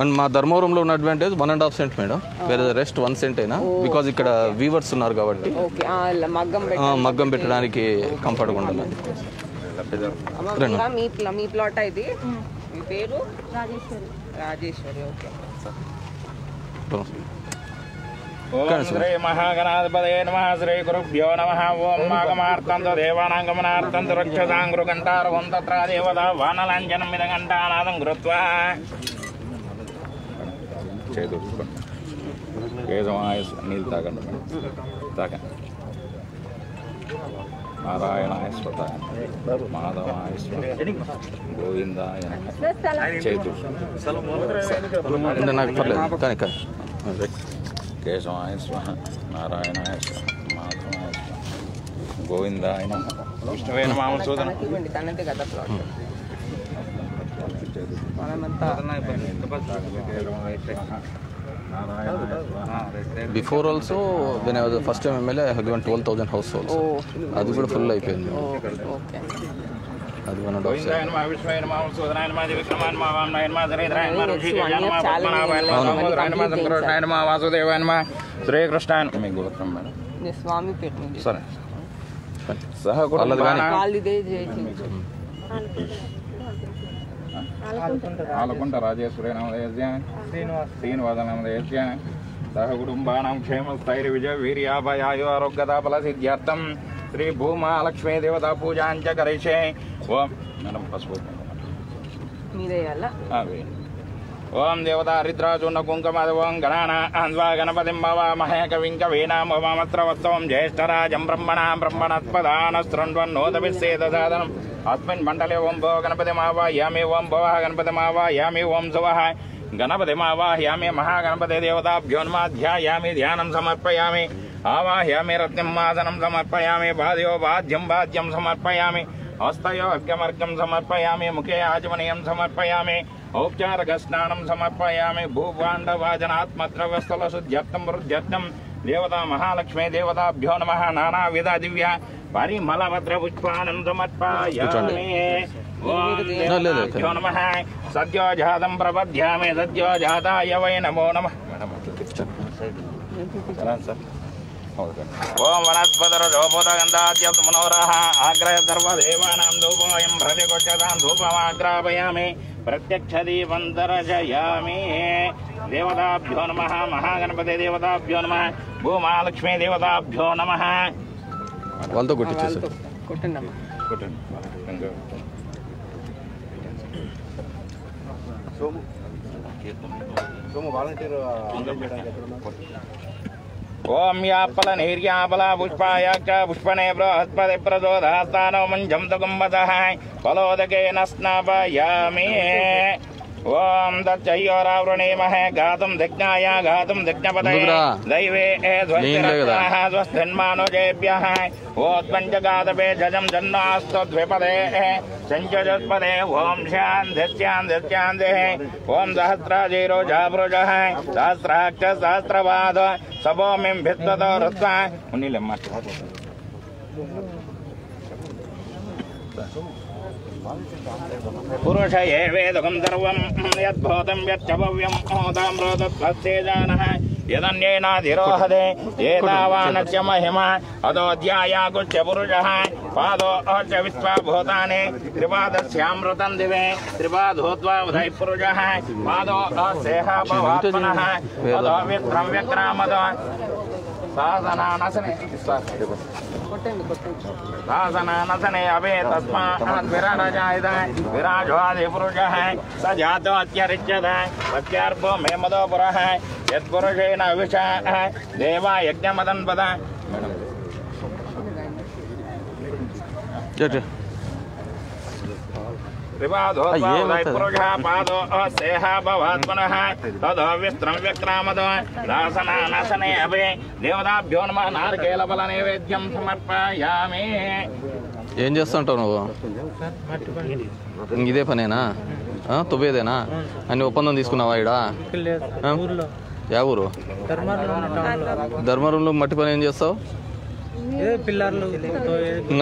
And మా ధర్మవరంలో ఉన్న advantage one and half cent madam. వేరే రెస్ట్ వన్ సెంట్ అయినా. బికాజ్ ఇక్కడ వీవర్స్ ఉన్నారు కాబట్టి. ఓకే. ఆ, ఇలా మగ్గం ఆ, పెట్టి మగ్గం పెట్టడానికి కంఫర్ట్గా ఇంకా మీ ప్ల- మీ ప్లాట్ ఇది? మీ పేరు? రాజేశ్వరి. రాజేశ్వరి ఓకే. ఓం. శ్రీ నమ శ్రీ గురుభ్యో నమ. ఓం మాగమార్థం దేవానాగమనార్థం రక్షసాంగృగంటారవం తత్ర దేవత వానలాంజనం మీద గంటానాదం కృత్వా. నీళ్ళు తాగండి మేడం. తాగండి. నారాయణాయ స్వత మాధవాయ గోవిందాయ చేతు నాకు పర్లేదు. కానీ. కేశవాయ స్వహ నారాయణాయ మాధవాయ గోవిందాయ నమ విష్ణువే నమ before also when I first time MLA I given twelve thousand households అది కూడా ఫుల్ అయిపోయింది ఓకే అది వన్ అండ్ హాఫ్ గోవిందాయ నమ విష్ణువే నమ సూదనాయ నమ విక్రమాయ నమ వామనాయ నమ శ్రీధరాయ నమ ఋషికేశాయ నమ పద్మనాభాయ నమ దామోదరాయ నమ సంకృష్ణాయ నమ వాసుదేవాయ నమ శ్రీకృష్ణాయ నమ మీ గోత్రం మేడం నేను స్వామి పేరు నుండి సరే సహ వాళ్ళది కానీ. వాళ్ళిదే చేసి ఆలకుంట రాజేశ్వరి నమదేశ్య శ్రీనివాస. సహ కుటుంబానాం క్షేమ స్థైర్య విజయ వీర్యాభయాయు ఆరోగ్యత ఫల సిద్ధ్యర్థం శ్రీ భూమా లక్ష్మీ దేవత పూజాంచ కరిషే. ఓం మేడం పసుపు ఓం దేవత హరిద్రాజున్న కుంకుమద ఓం గణాన అన్వా గణపతిం భవామహే కవిం కవీనామత్రవత్వం జ్యేష్ఠరాజం బ్రహ్మణా బ్రహ్మణత్పదానస్తృణ్వన్నోదవిశ్చేద సాధనం. अस्मिन् मण्डले ओं भव गणपति मावा, यामे ओं भव गणपति मावा, यामे ओं सवः। यामे महागणपते देवताभ्यो ध्यायामि ध्यानं समर्पयामि। आवाहयामि रत्नं मादनं समर्पयामि, बाध्यो बाध्यं बाध्यं समर्पयामि। हस्तयो अर्घ्यमर्घ्यं समर्पयामि, मुखे आचमनीयं समर्पयामि। औपचारकस्नानं समर्पयामि भूभाण्डवाजनात्मद्रव्यस्थलशुद्ध्यर्थं वृद्ध्यर्थं దేవతా మహాలక్ష్మీ దేవతాభ్యో నమ నానావిధ దివ్య పరిమళభద్ర పుష్పానం సమర్పయామి ఓం దేవతాభ్యో నమ సద్యో జాతం ప్రపద్యామి సద్యో జాతాయ వై నమో నమ ఓం వనస్పతరోపదగంధాద్యత్ మనోరః ఆగ్రహ సర్వదేవానాం ధూపోయం ప్రతిగొచ్చతాం ధూపమాగ్రాపయామి ప్రత్యక్ష దీపం దర్శయామి దేవతాభ్యో నమ మహాగణపతి దేవతాభ్యో నమ భూమాలక్ష్మీ దేవతాభ్యో నమ వాళ్ళతో కొట్టించేసారు కొట్టండి అమ్మ ఓం యాపల నీర్యాపల పుష్పాయ చ పుష్పనే బృహస్పతి ప్రచోదస్తానో మంజం తుకుంబత ఫలోదకేన స్నాపయామి ॐ दत्तयोरावृणीमहे घातुं दज्ञाय घातुं दज्ञपतये दैवे ए ध्वस्तिरत्नः स्वस्तिन्मानुजेभ्यः ओत्पञ्चगातपे जजं जन्मास्तद्विपदे सञ्चजत्पदे ॐ शान्धिस्यान्धिस्यान्धिः ॐ सहस्राक्ष सहस्रवाद सबोमिं भित्वतो हृत्वा। उनिलम्मा पुरुषयेवेदुकं सर्वं यद्भूतं यच्चव्यं मोदामृतभक्तेजानः यदन्येनाधिरोहदे एतावानस्य महिमा अदोऽध्यायागुश्च पुरुषः। पादोश्च विश्वा भूतानि त्रिपादस्यामृतं दिवे त्रिपाधूत्वा उदय पुरुषः। पादोऽसेहापवात्मनः अदो विक्रं व्यक्रामद साधनानसने सनसने अभे तस्मात् विराजाय स जातो अत्यरिच्यते सत्यार्भो मेमदो पुरः यत्पुरुषेण తదో విస్త్రం వ్యక్రామదో దేవతాభ్యో నమ నారికేల నైవేద్యం సమర్పయామి ఏం చేస్తుంటావు నువ్వు? ఇంక ఇదే పనేనా? ఆ, తువ్వేదేనా? అన్ని ఒప్పందం తీసుకున్నావా ఇడా? యా ఊరు? ధర్మవరంలో మట్టి పని ఏం చేస్తావు?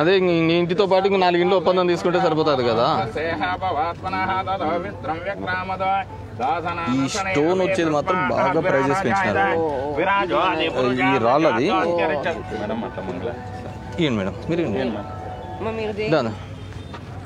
అదే నీ ఇంటితో పాటు ఇంక నాలుగు ఇంట్లో ఒప్పందం తీసుకుంటే సరిపోతుంది కదా ఈ స్టోన్ వచ్చేది మాత్రం బాగా ప్రైజెస్ పెంచినారు. ఈ రాళ్ళది? ఇవ్వండి మేడం మీరు. దాదా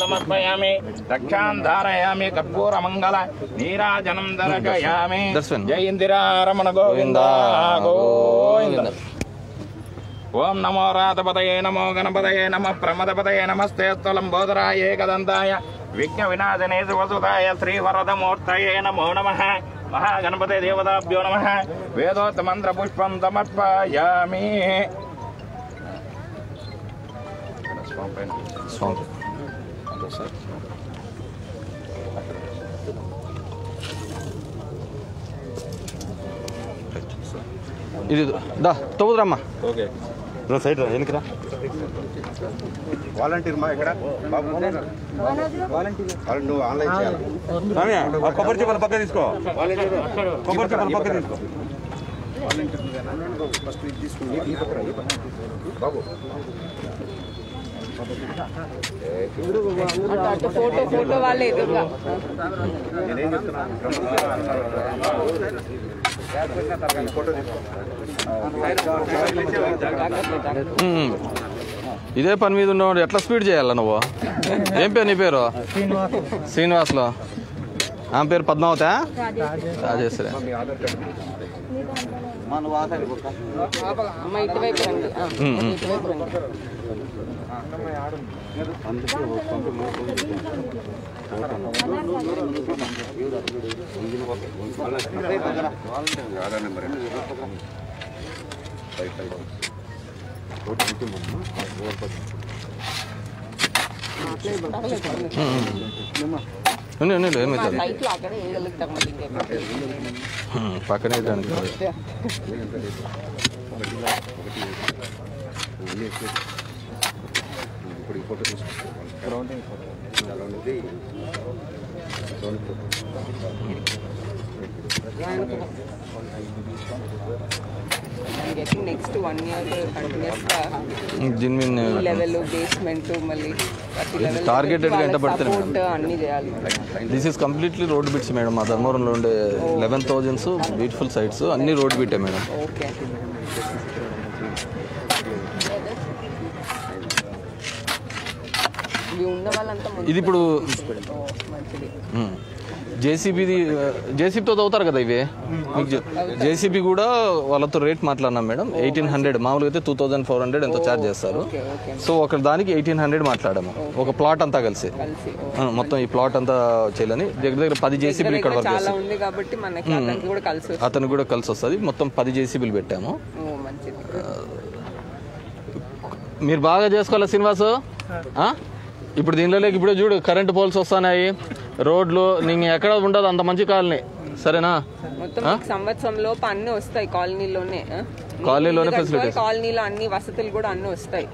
సమర్పయామి ధారయామి కర్పూర మంగళ నీరాజనం దర్శయామి గోవింద గోవింద ఓం నమో రాతపదయే నమో గణపదయే నమ ప్రమదపదయే నమస్తే. స్థలంబోధరాయ ఏకదంతాయ విఘ్న వినాశనే శివసుతాయ శ్రీవరదమూర్తయే నమో నమ. మహాగణపతే దేవతాభ్యో నమ. మంత్ర పుష్పం సమర్పయామి. స్వామి. ఇది దా తోపుదురమ్మా ఓకే సైడ్ రా వెనక్కి రా వాలంటీర్ మా ఇక్కడ బాబు వాలంటీర్ నువ్వు ఆన్లైన్ చేయాలి కొబ్బరి చెప్పలు పక్క తీసుకో కొబ్బరి చెప్పలు పక్క తీసుకో ఫస్ట్ ఇది తీసుకుని. బాబు ఫోటో ఫోటో వాళ్ళే ఎదురుగా ఇదే పని మీద ఉన్నవాడు ఎట్లా స్పీడ్ చేయాలా నువ్వు? ఏం పేరు నీ పేరు? శ్రీనివాస్లో. ఆమె పేరు పద్మావత? రాజేశ్వరి. అమ్మ ఇటువైపు రండి ఆ, ఉమ్, ఉమ్. ఇటువైపు రండి ఆధార్ నెంబర్ ఫైవ్ ఫైవ్ ఉండి ఉండి ఏమవుతుంది లైట్లు అక్కడే వేయగలుగుతాం మళ్ళీ ఇంకెక్కడ ఉమ్, పక్కనే దానికి ఇప్పుడు ఈ photo next one year level basement మళ్ళీ పడుతుంది అన్ని చేయాలి. This is completely road bits madam మా ధర్మవరంలో ఉండే లెవెన్ థౌజండ్స్ బ్యూటిఫుల్ సైట్స్ అన్ని రోడ్ బిట్టే మేడం ఓకే ఇవి ఉన్న వాళ్ళంతా ముందు ఇది ఇప్పుడు మంచిది. జేసీబీది జేసీబీతో తవ్వుతారు కదా ఇవి? మీకు జేసీబీ కూడా వాళ్ళతో రేట్ మాట్లాడినాం మేడం. Eighteen hundred. మామూలుగా అయితే టూ థౌజండ్ ఫోర్ హండ్రెడ్ ఎంతో ఛార్జ్ చేస్తారు. సో ఒక దానికి ఎయిటీన్ హండ్రెడ్ మాట్లాడాము. ఒక ప్లాట్ అంతా కలిసి. మొత్తం ఈ ప్లాట్ అంతా చేయాలని. దగ్గర దగ్గర పది జేసీబీలు ఇక్కడ వర్క్ చాలా చేస్తాయి ఉంది కాబట్టి మనకి అతనికి కూడా కలిసి వస్తుంది. అతను కూడా కలిసి వస్తుంది. మొత్తం పది జేసీబీలు పెట్టాము. ఓ, మంచిది. మీరు బాగా చేసుకోవాలి శ్రీనివాసు? ఆ? ఇప్పుడు దీనిలోకి ఇప్పుడే చూడు కరెంట్ పోల్స్ వస్తున్నాయి రోడ్లు నీకు ఎక్కడ ఉండదు అంత మంచి కాలనీ. సరేనా? మొత్తం మీకు సంవత్సరం లోపు అన్ని వస్తాయి కాలనీలోనే? కాలనీలోనే facilities. కాలనీలో అన్ని వసతులు కూడా అన్ని వస్తాయి.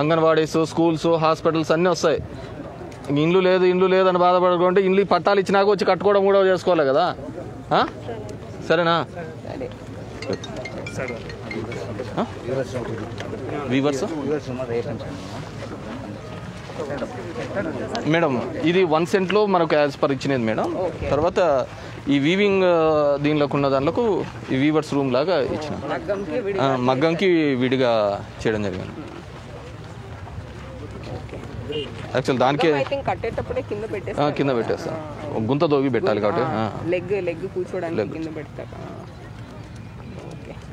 అంగన్వాడీస్ స్కూల్స్ హాస్పిటల్స్ అన్నీ వస్తాయి. ఇండ్లు లేదు ఇండ్లు లేదు అని బాధపడకుంటే ఇండ్లు పట్టాలు ఇచ్చినాక వచ్చి కట్టుకోవడం కూడా చేసుకోవాలి కదా? ఆ? సరేనా? సరే. వీవర్స్ మేడం ఇది వన్ సెంట్లో మనకు యాజ్ పర్ ఇచ్చినది మేడం. తర్వాత ఈ వీవింగ్ దీనిలోకి ఉన్న దాంట్లో ఈ వీవర్స్ రూమ్ లాగా ఇచ్చిన. మగ్గంకి విడిగా చేయడం జరిగింది. యాక్చువల్ దానికే కింద పెట్టేస్తాం. గుంత దోవి పెట్టాలి కాబట్టి. లెగ్ లెగ్ కూర్చోడానికి కింద పెడతారు. ఓకే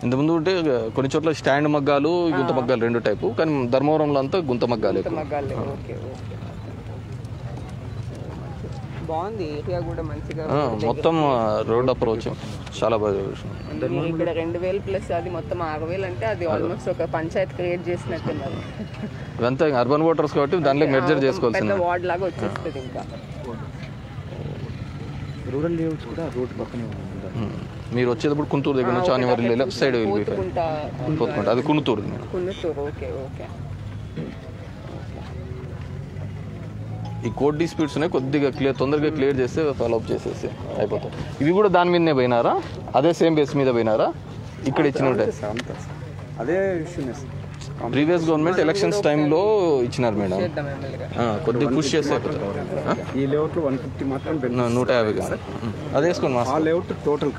ఇంతకుముందు ఉంటే కొన్ని చోట్ల స్టాండ్ మగ్గాలు గుంత మగ్గాలు రెండు టైపు కానీ ధర్మవరంలో అంతా గుంత మగ్గాలు బాగుంది ఏరియా కూడా మంచిగా మొత్తం రోడ్ అప్రోచ్ చాలా బాగా ఇక్కడ రెండు వేలు ప్లస్ అది మొత్తం ఆరు వేలు అంటే అది ఆల్మోస్ట్ ఒక పంచాయత్ క్రియేట్ చేసినట్టున్నారు ఇవంతా అర్బన్ ఓటర్స్ కాబట్టి దాంట్లో మెర్జర్ పెద్ద చేసుకోవాల్సింది. వార్డ్ లాగా వచ్చేస్తుంది ఇంకా. రూరల్ లేఅవుట్స్ కూడా రోడ్ పక్కనే ఉంది? మీరు వచ్చేటప్పుడు కుంటూరు దగ్గర నుంచి అనివార్య లెఫ్ట్ సైడ్ పోతుకుంటా అది కునుతూరు ఓకే ఓకే. ఈ కోడ్ డిస్ప్యూట్స్ ఉన్నాయి కొద్దిగా క్లియర్ తొందరగా క్లియర్ చేస్తే ఫాలో అప్ చేసేసి అయిపోతాయి ఇవి కూడా దాని మీదనే పోయినారా? అదే సేమ్ బేస్ మీద పోయినారా? ఇక్కడ ఇచ్చిన ఉంటాయి అదే ఇష్యూనే ప్రీవియస్ గవర్నమెంట్ ఎలక్షన్స్ టైంలో ఇచ్చినారు మేడం. కొద్దిగా. పుష్ చేస్తే? ఈ లేఅవుట్లో వన్ ఫిఫ్టీ మాత్రం నూట యాభై కాదు. అది వేసుకోండి ఆ మాస్టర్ లేఅవుట్ టోటల్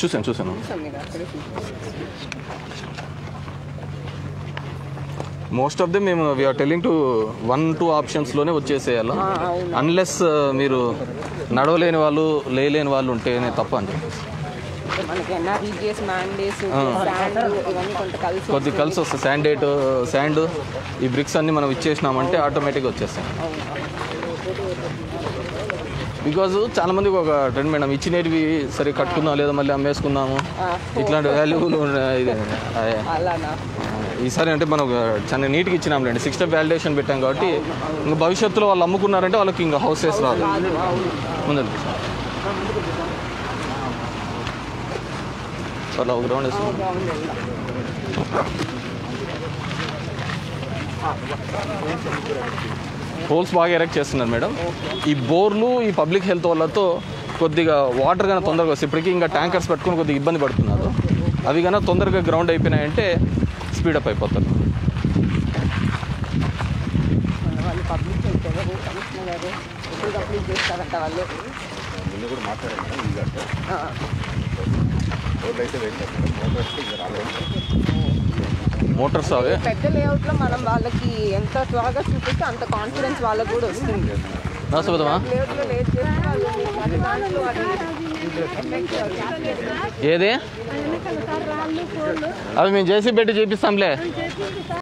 చూసాను చూసాను మోస్ట్ ఆఫ్ దెమ్ మేము we are telling to one two ఆప్షన్స్లోనే వచ్చేసేయాలి? అన్లెస్ మీరు నడవలేని వాళ్ళు లేలేని వాళ్ళు ఉంటేనే తప్ప అని చెప్పేసి. అంటే మనకి ఎన్ఆర్ఈజిఎస్ మ్యాండేస్ శాండ్ ఇవన్నీ కొంత కలిసి కొద్ది కలిసి వస్తుంది. శాండేట్ శాండ్ ఈ బ్రిక్స్ అన్ని మనం ఇచ్చేసినామంటే ఆటోమేటిక్గా వచ్చేస్తాయి. బికాజ్ చాలా మందికి ఒక ట్రెండ్ మేడం ఇచ్చినవి సరే కట్టుకుందాం లేదా మళ్ళీ అమ్మేసుకుందాము. ఇట్లాంటి వాల్యూలు అలానా? ఈసారి అంటే మనం చాలా నీట్గా ఇచ్చినాంలేండి సిక్స్ స్టెప్ వ్యాలిడేషన్ పెట్టాం కాబట్టి ఇంకా భవిష్యత్తులో వాళ్ళు అమ్ముకున్నారంటే వాళ్ళకి ఇంకా హౌసెస్ రాదు. ముందు అలా ఒక హోల్స్ బాగా ఎరెక్ట్ చేస్తున్నారు మేడం. ఈ బోర్లు ఈ పబ్లిక్ హెల్త్ వాళ్ళతో కొద్దిగా వాటర్ కానీ తొందరగా వస్తాయి ఇప్పటికీ ఇంకా ట్యాంకర్స్ పెట్టుకుని కొద్దిగా ఇబ్బంది పడుతున్నారు. అవి కన్నా తొందరగా గ్రౌండ్ అయిపోయినాయంటే స్పీడప్ అయిపోతారు. వాళ్ళు రోడ్లు అయితే వెళ్ళారు మోటార్స్ ఇంకా రాలేదు. మోటార్స్ అవే? పెద్ద లేఅవుట్లో మనం వాళ్ళకి ఎంత త్వరగా చూపిస్తే అంత కాన్ఫిడెన్స్ వాళ్ళకు కూడా వస్తుంది. ఏది? అవి మేము జేసీ పెట్టి చేపిస్తాంలే.